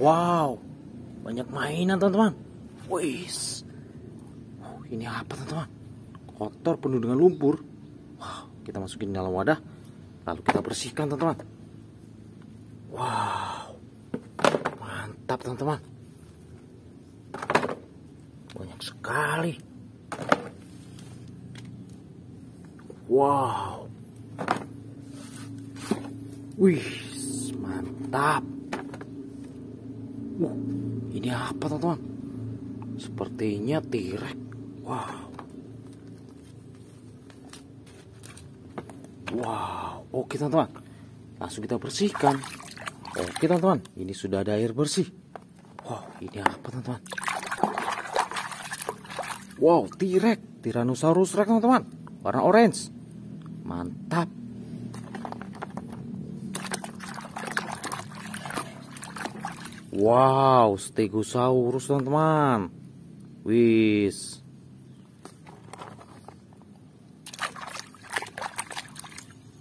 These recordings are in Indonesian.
Wow, banyak mainan teman-teman. Wis, oh, ini apa teman-teman? Kotor penuh dengan lumpur. Wow, kita masukin dalam wadah, lalu kita bersihkan teman-teman. Wow, mantap teman-teman. Banyak sekali. Wow. Wih, mantap. Ini apa teman-teman? Sepertinya tirek. Wow. Wow, oke teman-teman. Langsung kita bersihkan. Oke teman-teman, ini sudah ada air bersih. Wow, ini apa teman-teman? Wow, tirek, Tyrannosaurus Rex teman-teman. Warna orange. Mantap. Wow, Stegosaurus teman-teman. Wis.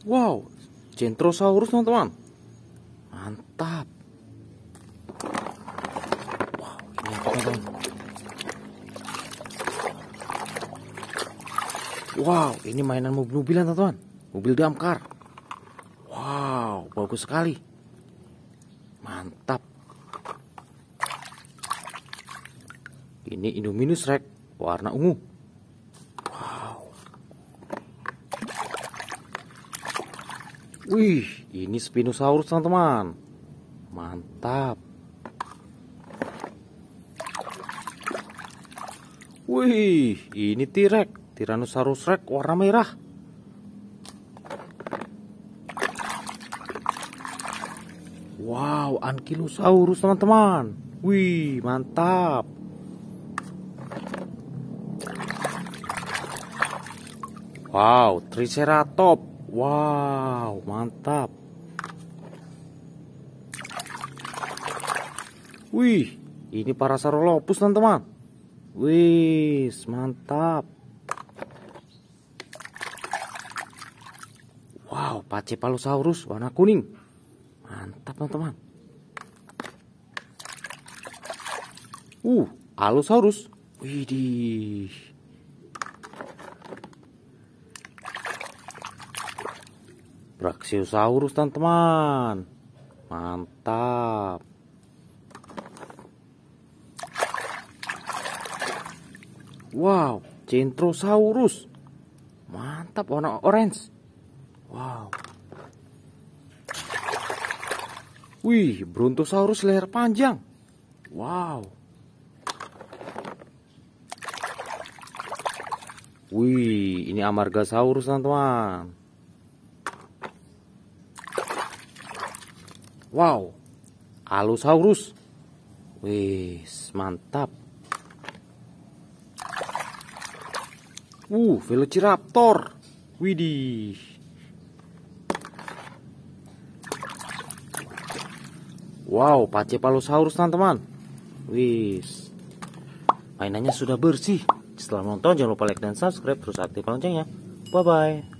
Wow, Centrosaurus teman-teman. Mantap. Wow, ini apa teman-teman? Wow, ini mainan mobil-mobilan teman-teman. Mobil damkar. Wow, bagus sekali. Mantap. Ini Indominus Rex warna ungu. Wow. Wih, ini Spinosaurus teman-teman. Mantap. Wih, ini T-Rex, Tyrannosaurus Rex warna merah. Wow, Ankylosaurus teman-teman. Wih, mantap. Wow, Triceratop. Wow, mantap. Wih, ini Parasaurolophus teman-teman. Wih, mantap. Wow, Pachypalosaurus warna kuning. Mantap teman-teman. Uh, Allosaurus. Widih. Brachiosaurus teman-teman. Mantap. Wow Centrosaurus. Mantap warna orange. Wow. Wih Brontosaurus leher panjang. Wow. Wih ini Amargasaurus teman-teman Wow, Allosaurus. Wis, mantap. Uh, Velociraptor. Widih. Wow, Pachypalosaurus teman-teman. Wis. Mainannya sudah bersih. Setelah nonton jangan lupa like dan subscribe terus aktifkan loncengnya. Bye bye.